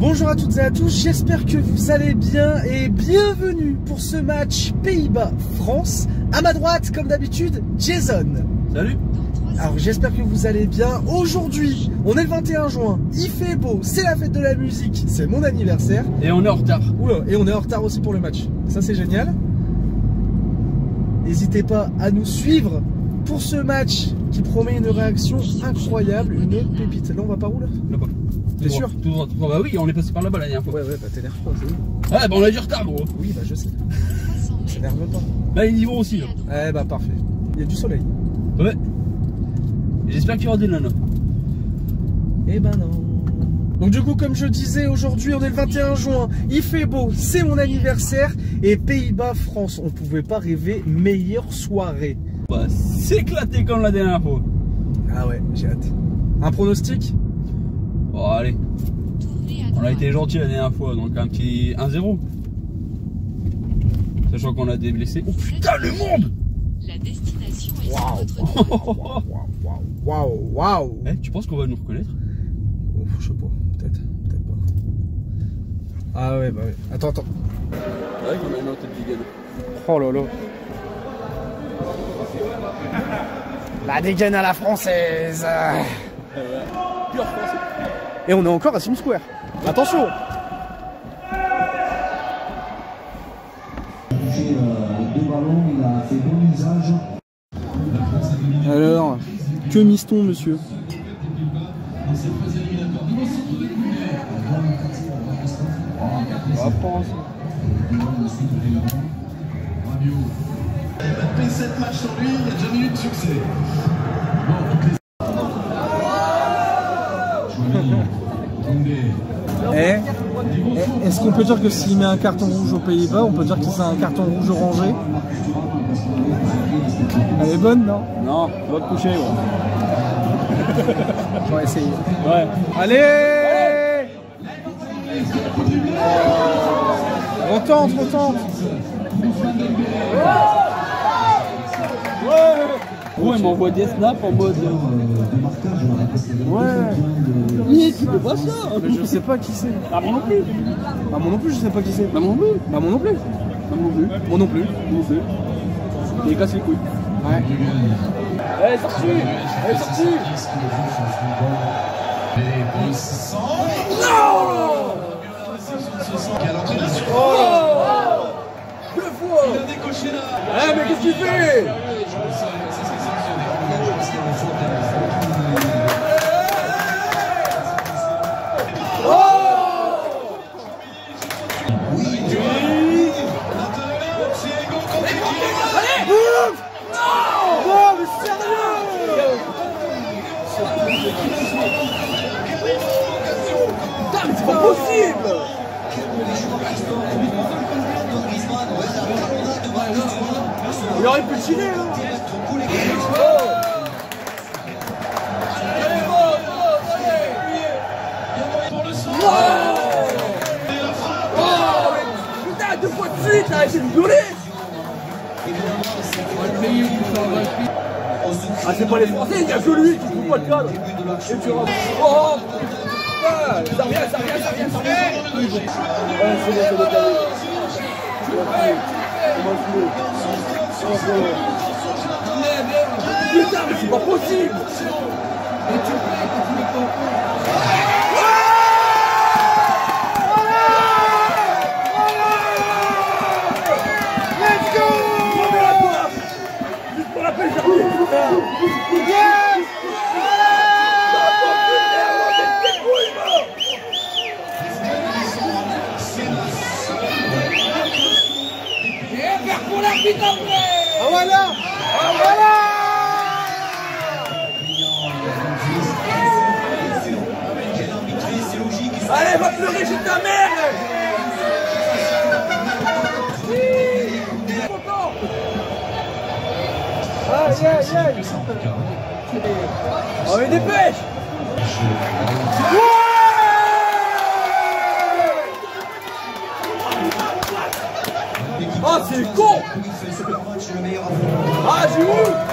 Bonjour à toutes et à tous, j'espère que vous allez bien et bienvenue pour ce match Pays-Bas-France. À ma droite, comme d'habitude, Jason. Salut Alors j'espère que vous allez bien. Aujourd'hui, on est le 21 juin, il fait beau, c'est la fête de la musique, c'est mon anniversaire. Et on est en retard. Oula, et on est en retard aussi pour le match. Ça c'est génial. N'hésitez pas à nous suivre pour ce match qui promet une réaction incroyable, une pépite. Là on va par où là Là-bas. T'es Tout sûr Tout droit, tout droit. Bah oui, on est passé par là-bas la dernière fois. Ouais ouais bah t'énerve pas, c'est bon. Ouais, bah on a du retard, gros. Oui bah je sais. T'énerve pas. Là, ils y vont aussi, là. Eh bah parfait. Il y a du soleil. Ouais. J'espère qu'il y aura des nanas. Eh ben non. Donc du coup, comme je disais, aujourd'hui on est le 21 juin, il fait beau, c'est mon anniversaire et Pays-Bas-France, on pouvait pas rêver meilleure soirée. On va s'éclater comme la dernière fois. Ah ouais, j'ai hâte. Un pronostic? Bon, allez. On a été gentil la dernière fois, donc un petit 1-0. Sachant qu'on a des blessés. Oh putain, le monde La destination est Waouh, waouh, waouh, waouh, waouh. Eh, tu penses qu'on va nous reconnaître? Oh, je sais pas, peut-être, peut-être pas. Ah ouais, bah ouais. Attends, attends. Ouais, qu'on a une autre. Oh là là. La dégaine à la française. Pure français. Et on est encore à Sim Square. Attention touché euh, deux ballons, il a fait bon Fait 7 matchs sur lui, il y a déjà minutes de succès. Eh, eh, Est-ce qu'on peut dire que s'il met un carton rouge aux Pays-Bas, on peut dire que c'est un carton rouge orangé? Elle est bonne, non? Non, va te coucher, gros. On va essayer. Ouais. Allez On tente, on tente Gros, il m'envoie des snaps en mode. Euh, Ouais Mais tu peux pas ça Mais je sais pas qui c'est. Ah, moi non plus Bah moi non plus, je sais pas qui c'est. Bah, moi non plus Bah moi non plus. Moi non plus Moi non plus. Moi non plus. Il casse les couilles. Ouais. Elle est Elle est entrée là sur Deux fois Il a décoché là Eh, mais qu'est-ce qu'il fait Tirer là Putain, deux fois de suite, de gueuler Ah, c'est pas les Français, il que lui qui trouve pas de cadre. Et tu rentres. Putain, mais c'est pas possible Let's go va pleurer chez ta mère. Aïe aïe aïe. Oh mais dépêche. Ah c'est con. Ah j'ai eu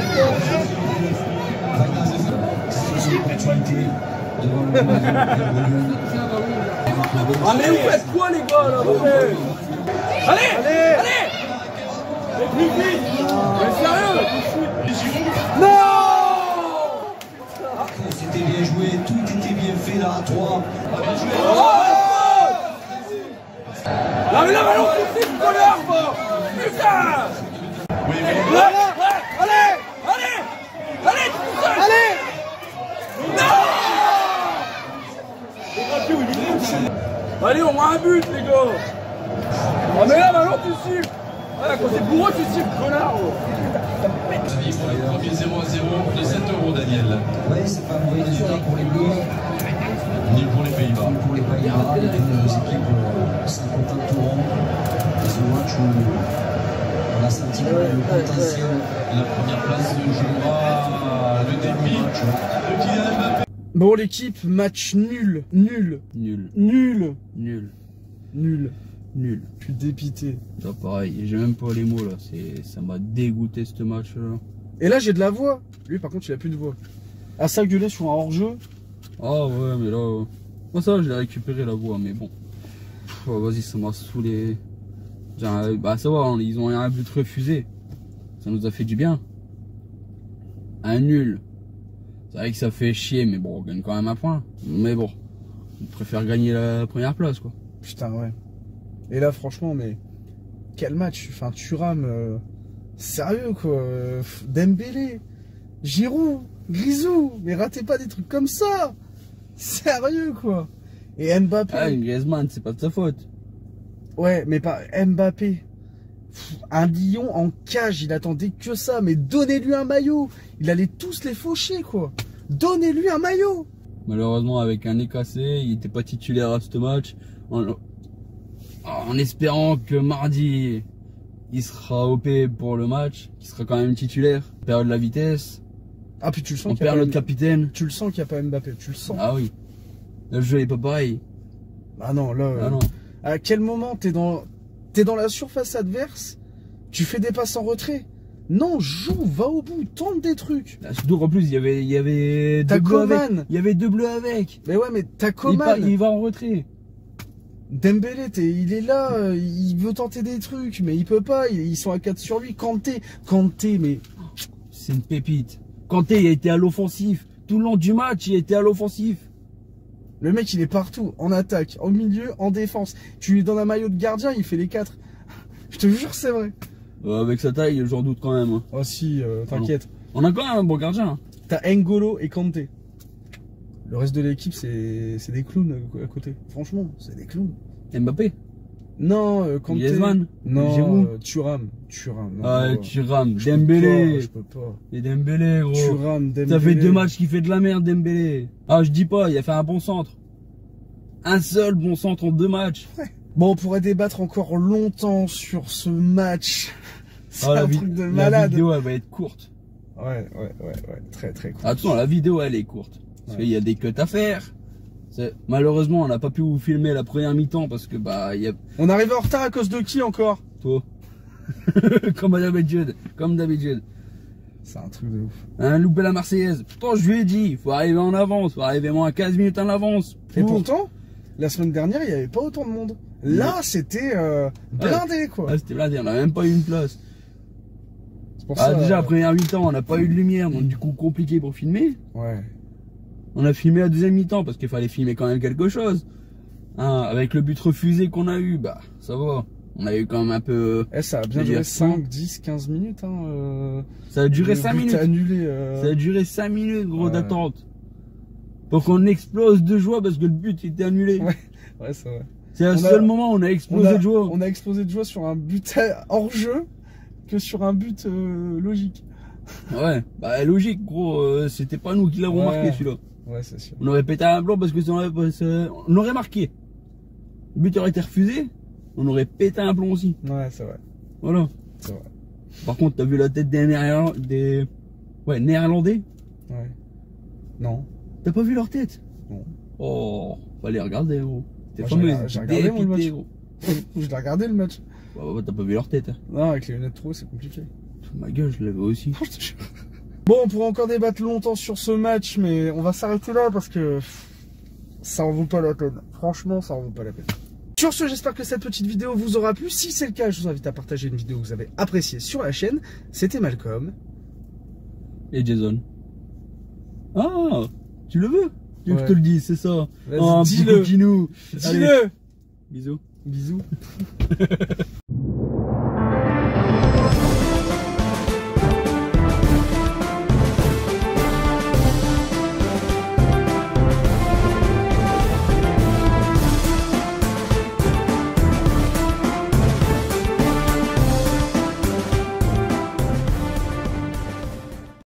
il est à 100 points. Ah mais vous faites quoi les gars là. Allez Allez. Allez Vite vite Mais sérieux Non C'était bien joué, tout était bien fait là à 3. Là mais la ballon c'est quoi Putain Oui, mais Ouais, ouais, Allez Allez Allez tout seul Allez Allez on a un but les gars Ah mais là ballon tu siffles Ah quand c'est pour eux tu siffles connard premier 0 à 0, les 7 euros, Daniel. Oui, c'est pas un mauvais résultat pour les Bleus, Ni pour les Pays-Bas. ni pour les Pays-Bas, les deux équipes euh, rond. C'est un match où on a senti le potentiel. La première place jouera le débit de. Bon l'équipe, match nul, nul, Nul, nul, nul, nul. nul. Je suis dépité. Ça pareil, j'ai même pas les mots là, c'est ça m'a dégoûté ce match là. Et là j'ai de la voix. Lui par contre il a plus de voix. À ça gueuler sur un hors-jeu. Ah ouais mais là euh, moi ça va, je l'ai récupéré la voix mais bon. Ouais, Vas-y ça m'a saoulé. Bah ça va, hein, ils ont un but refusé. Ça nous a fait du bien. Un nul. C'est vrai que ça fait chier mais bon on gagne quand même un point. Mais bon, on préfère gagner la première place quoi. Putain ouais. Et là franchement mais quel match. Enfin Thuram, euh, sérieux quoi. Euh, Dembélé, Giroud, Grisou. Mais ratez pas des trucs comme ça. Sérieux quoi. Et Mbappé. Ah Griezmann c'est pas de sa faute. Ouais, mais pas Mbappé. Pff, Un lion en cage, il attendait que ça. Mais donnez-lui un maillot. Il allait tous les faucher, quoi. Donnez-lui un maillot. Malheureusement, avec un nez cassé, il n'était pas titulaire à ce match. En, en espérant que mardi, il sera OP pour le match, qu'il sera quand même titulaire. Période de la vitesse, Ah, puis tu le sens on perd notre M- capitaine. Tu le sens qu'il n'y a pas Mbappé. Tu le sens. Ah oui. Le jeu est pas pareil. Ah non, là. Ah euh, non. À quel moment t'es dans, t'es dans la surface adverse, tu fais des passes en retrait. Non, joue, va au bout, tente des trucs. Là, Surtout qu'en plus, il y avait, il y avait deux bleus avec. Coman. Il y avait deux bleus avec. Mais ouais, mais t'as Il, il va en retrait. Dembélé, il est là, euh, il veut tenter des trucs, mais il peut pas. Ils ils sont à 4 sur lui. Kanté, Kanté, mais C'est une pépite. Kanté, il a été à l'offensif. Tout le long du match, il a été à l'offensif. Le mec, il est partout, en attaque, en milieu, en défense. Tu lui donnes un maillot de gardien, il fait les quatre. Je te jure, c'est vrai. Euh, avec sa taille, j'en doute quand même. hein. Oh si, euh, t'inquiète. On a quand même un bon gardien. hein. T'as N'Golo et Kanté. Le reste de l'équipe, c'est des clowns à côté. Franchement, c'est des clowns. Mbappé. Non, euh, Kanté. Griezmann. Non, euh, Thuram. Thuram. Non, Ah, euh, peux Dembélé. Je peux pas. Et Dembélé, gros. Thuram, Dembélé. Ça fait deux matchs qui fait de la merde, Dembélé. Ah, je dis pas, il a fait un bon centre. Un seul bon centre en deux matchs. Bon, on pourrait débattre encore longtemps sur ce match. C'est Ah, la un truc de La malade. vidéo, elle va être courte. Ouais, ouais, ouais, ouais. Très, très cool. Attention, la vidéo, elle est courte. Parce Ouais. qu'il y a des cuts à faire. Malheureusement, on n'a pas pu vous filmer la première mi-temps parce que, bah, il y a On arrive en retard à cause de qui encore? Toi. comme d'habitude. Comme d'habitude. C'est un truc de ouf. Hein, loupé la Marseillaise. Pourtant, je lui ai dit, faut arriver en avance. Faut arriver moins 15 minutes en avance. Et Pour- pourtant, la semaine dernière, il n'y avait pas autant de monde. Là, c'était euh, blindé, quoi. Ah, c'était blindé, on n'a même pas eu une place. C'est pour Ah, ça. déjà, euh, à première mi-temps, on n'a pas eu de lumière, donc du coup, compliqué pour filmer. Ouais. On a filmé la deuxième mi-temps parce qu'il fallait filmer quand même quelque chose. Hein, avec le but refusé qu'on a eu, bah, ça va. On a eu quand même un peu. Eh, ça a bien duré dire, 5, 10, 15 minutes. Hein, euh, Ça a duré le 5 but minutes. annulé. euh, Ça a duré 5 minutes, gros, Ouais. d'attente. Pour qu'on explose de joie parce que le but était annulé. Ouais. Ouais, c'est vrai. C'est le a- seul moment où on a On explosé a, de joie. on a explosé de joie sur un but hors jeu que sur un but euh, logique. Ouais, bah logique, gros, c'était pas nous qui l'avons Ouais. marqué celui-là. Ouais, c'est sûr. On aurait pété un plomb parce que ça aurait- on aurait marqué. Le but aurait été refusé, on aurait pété un plomb aussi. Ouais, c'est vrai. Voilà. C'est vrai. Par contre, t'as vu la tête des Néerlandais, des... Ouais, Néerlandais? Ouais. Non. T'as pas vu leur tête? Non. Oh, fallait regarder, gros. T'es fameux, j'ai regardé, moi, le match. gros. Je l'ai regardé le match. Bah, bah, t'as pas vu leur tête. hein. Non, avec les lunettes trop, c'est compliqué. Ma gueule, je l'avais aussi. Bon, on pourra encore débattre longtemps sur ce match, mais on va s'arrêter là parce que ça en vaut pas la peine. Franchement, ça en vaut pas la peine. Sur ce, j'espère que cette petite vidéo vous aura plu. Si c'est le cas, je vous invite à partager une vidéo que vous avez appréciée sur la chaîne. C'était Malcolm. Et Jason. Ah, tu le veux? Tu veux que Ouais. je te le dise, c'est ça. Vas-y, Oh, dis-le. Dis-le Bisous. Bisous.